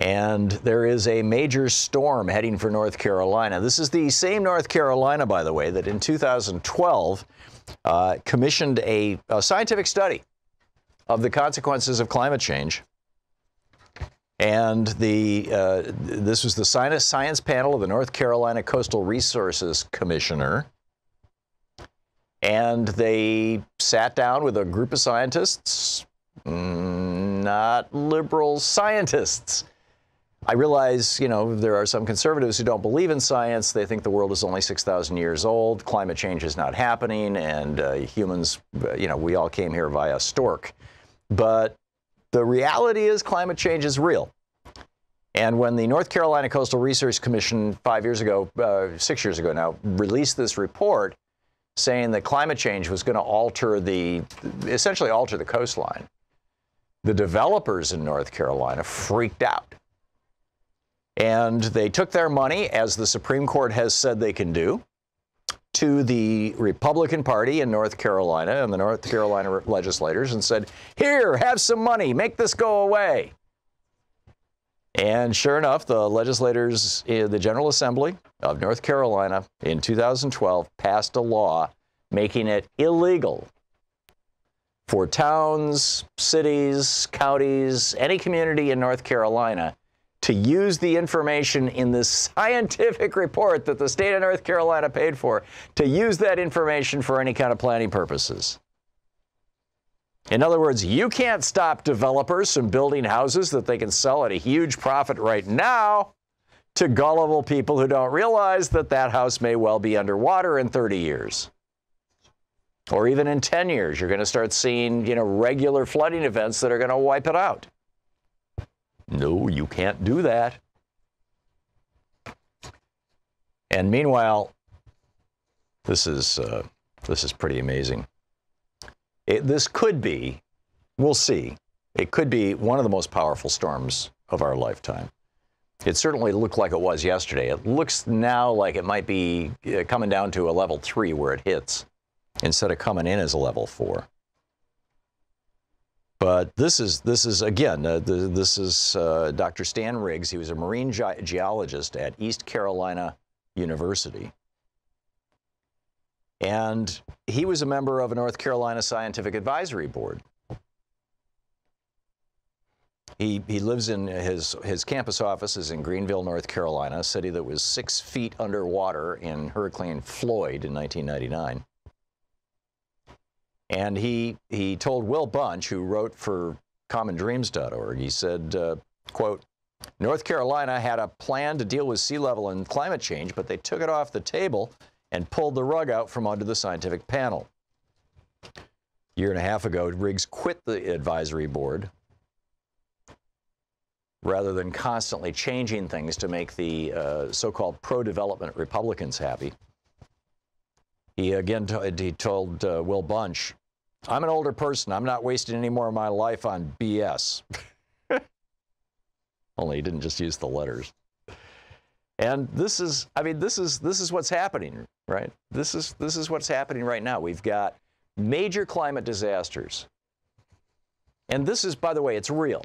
And there is a major storm heading for North Carolina. This is the same North Carolina, by the way, that in 2012 uh, commissioned a, a scientific study of the consequences of climate change. And the uh, this was the science, panel of the North Carolina Coastal Resources Commissioner. And they sat down with a group of scientists, mm, not liberal scientists. I realize, you know, there are some conservatives who don't believe in science. They think the world is only 6,000 years old, climate change is not happening, and uh, humans, you know, we all came here via stork. But the reality is climate change is real. And when the North Carolina Coastal Research Commission five years ago, uh, six years ago now, released this report saying that climate change was going to alter the, essentially alter the coastline, the developers in North Carolina freaked out. And they took their money, as the Supreme Court has said they can do, to the Republican Party in North Carolina and the North Carolina legislators and said, Here, have some money, make this go away. And sure enough, the legislators in the General Assembly of North Carolina in 2012 passed a law making it illegal for towns, cities, counties, any community in North Carolina to use the information in this scientific report that the state of North Carolina paid for, to use that information for any kind of planning purposes. In other words, you can't stop developers from building houses that they can sell at a huge profit right now to gullible people who don't realize that that house may well be underwater in 30 years. Or even in 10 years, you're going to start seeing, you know, regular flooding events that are going to wipe it out. No, you can't do that. And meanwhile, this is uh, this is pretty amazing. It, this could be, we'll see. It could be one of the most powerful storms of our lifetime. It certainly looked like it was yesterday. It looks now like it might be uh, coming down to a level three where it hits instead of coming in as a level four. But this is this is again uh, the, this is uh, Dr. Stan Riggs. He was a marine ge geologist at East Carolina University, and he was a member of a North Carolina Scientific Advisory Board. He, he lives in his, his campus office is in Greenville, North Carolina, a city that was six feet underwater in Hurricane Floyd in 1999. And he, he told Will Bunch, who wrote for commondreams.org, he said, uh, quote, North Carolina had a plan to deal with sea level and climate change, but they took it off the table and pulled the rug out from under the scientific panel. A year and a half ago, Riggs quit the advisory board rather than constantly changing things to make the uh, so-called pro-development Republicans happy. He again he told uh, Will Bunch, I'm an older person. I'm not wasting any more of my life on BS. Only he didn't just use the letters. And this is, I mean, this is this is what's happening, right? This is this is what's happening right now. We've got major climate disasters. And this is, by the way, it's real.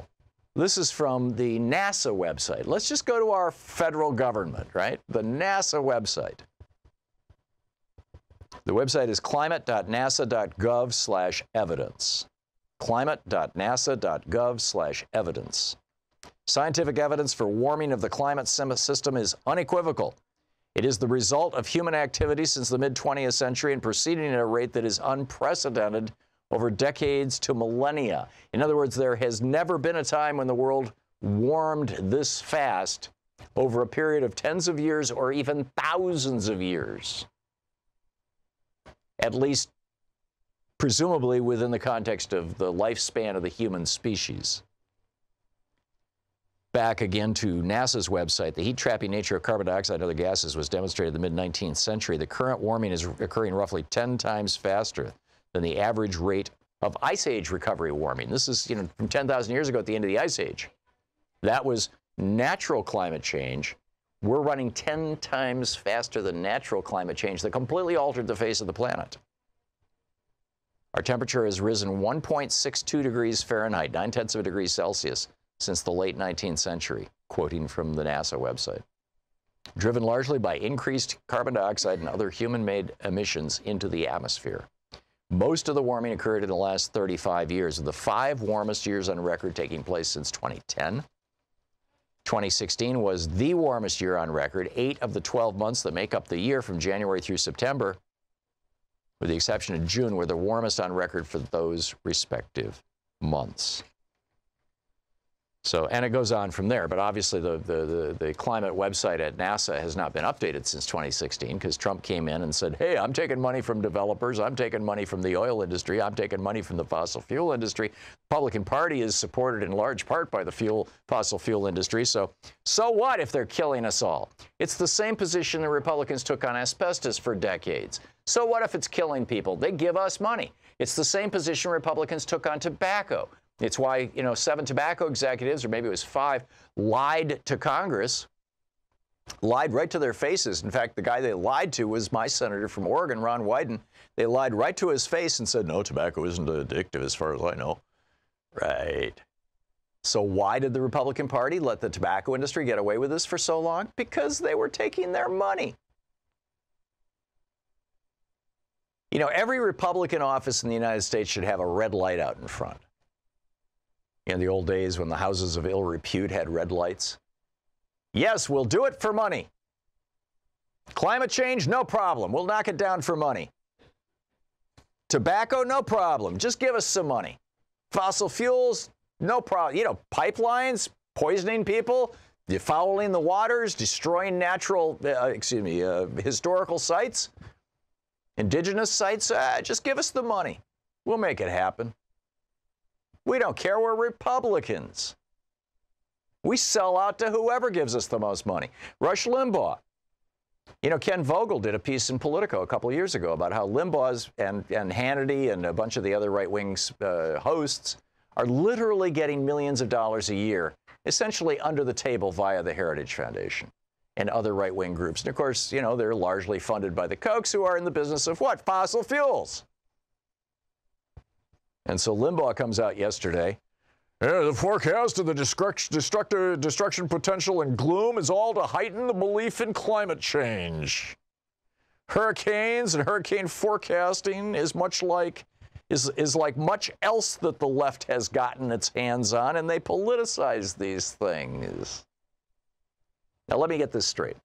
This is from the NASA website. Let's just go to our federal government, right? The NASA website. The website is climate.nasa.gov slash evidence. climate.nasa.gov slash evidence. Scientific evidence for warming of the climate system is unequivocal. It is the result of human activity since the mid 20th century and proceeding at a rate that is unprecedented over decades to millennia. In other words, there has never been a time when the world warmed this fast over a period of tens of years or even thousands of years at least presumably within the context of the lifespan of the human species. Back again to NASA's website, the heat trapping nature of carbon dioxide and other gases was demonstrated in the mid 19th century. The current warming is occurring roughly 10 times faster than the average rate of ice age recovery warming. This is, you know, from 10,000 years ago at the end of the ice age. That was natural climate change we're running 10 times faster than natural climate change that completely altered the face of the planet. Our temperature has risen 1.62 degrees Fahrenheit, 9 tenths of a degree Celsius, since the late 19th century, quoting from the NASA website. Driven largely by increased carbon dioxide and other human made emissions into the atmosphere. Most of the warming occurred in the last 35 years, the five warmest years on record taking place since 2010. 2016 was the warmest year on record. Eight of the 12 months that make up the year from January through September, with the exception of June, were the warmest on record for those respective months. So, and it goes on from there. But obviously, the, the, the, the, climate website at NASA has not been updated since 2016 because Trump came in and said, hey, I'm taking money from developers. I'm taking money from the oil industry. I'm taking money from the fossil fuel industry. The Republican Party is supported in large part by the fuel, fossil fuel industry. So, so what if they're killing us all? It's the same position the Republicans took on asbestos for decades. So what if it's killing people? They give us money. It's the same position Republicans took on tobacco. It's why, you know, seven tobacco executives, or maybe it was five, lied to Congress, lied right to their faces. In fact, the guy they lied to was my senator from Oregon, Ron Wyden. They lied right to his face and said, no, tobacco isn't addictive as far as I know. Right. So why did the Republican Party let the tobacco industry get away with this for so long? Because they were taking their money. You know, every Republican office in the United States should have a red light out in front in the old days when the houses of ill repute had red lights. Yes, we'll do it for money. Climate change, no problem. We'll knock it down for money. Tobacco, no problem. Just give us some money. Fossil fuels, no problem. You know, pipelines, poisoning people, defouling the waters, destroying natural, uh, excuse me, uh, historical sites, indigenous sites. Uh, just give us the money. We'll make it happen. We don't care. We're Republicans. We sell out to whoever gives us the most money. Rush Limbaugh. You know, Ken Vogel did a piece in Politico a couple years ago about how Limbaugh's and, and Hannity and a bunch of the other right wing uh, hosts are literally getting millions of dollars a year, essentially under the table via the Heritage Foundation and other right wing groups. And of course, you know, they're largely funded by the Kochs who are in the business of what? Fossil fuels. And so Limbaugh comes out yesterday. Yeah, the forecast of the destruct destruction potential and gloom is all to heighten the belief in climate change. Hurricanes and hurricane forecasting is much like is, is like much else that the left has gotten its hands on, and they politicize these things. Now, let me get this straight.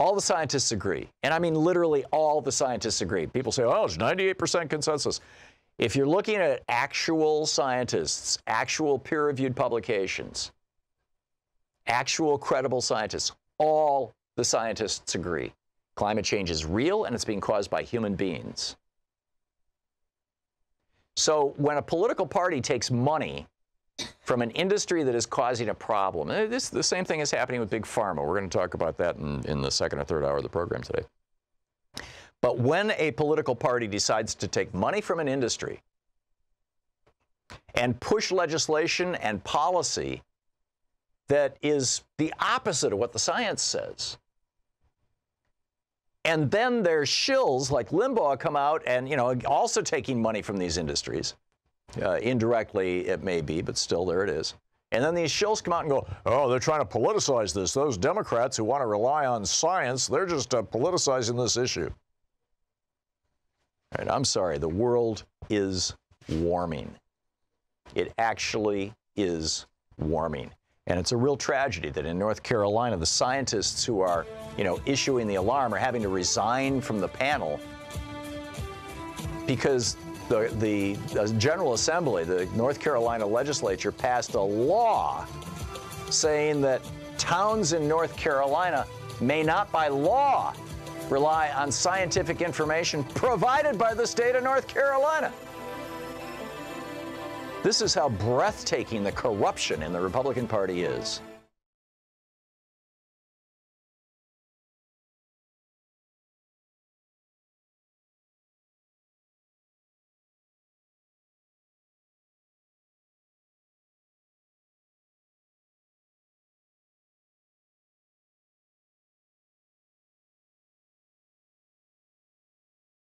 All the scientists agree, and I mean literally all the scientists agree. People say, oh, it's 98% consensus. If you're looking at actual scientists, actual peer reviewed publications, actual credible scientists, all the scientists agree. Climate change is real and it's being caused by human beings. So when a political party takes money from an industry that is causing a problem, this, the same thing is happening with Big Pharma. We're going to talk about that in, in the second or third hour of the program today. But when a political party decides to take money from an industry and push legislation and policy that is the opposite of what the science says, and then there's shills like Limbaugh come out and, you know, also taking money from these industries. Uh, indirectly, it may be, but still, there it is. And then these shills come out and go, oh, they're trying to politicize this. Those Democrats who want to rely on science, they're just uh, politicizing this issue. I'm sorry, the world is warming. It actually is warming. And it's a real tragedy that in North Carolina, the scientists who are, you know, issuing the alarm are having to resign from the panel because the, the General Assembly, the North Carolina legislature, passed a law saying that towns in North Carolina may not by law rely on scientific information provided by the state of North Carolina. This is how breathtaking the corruption in the Republican Party is.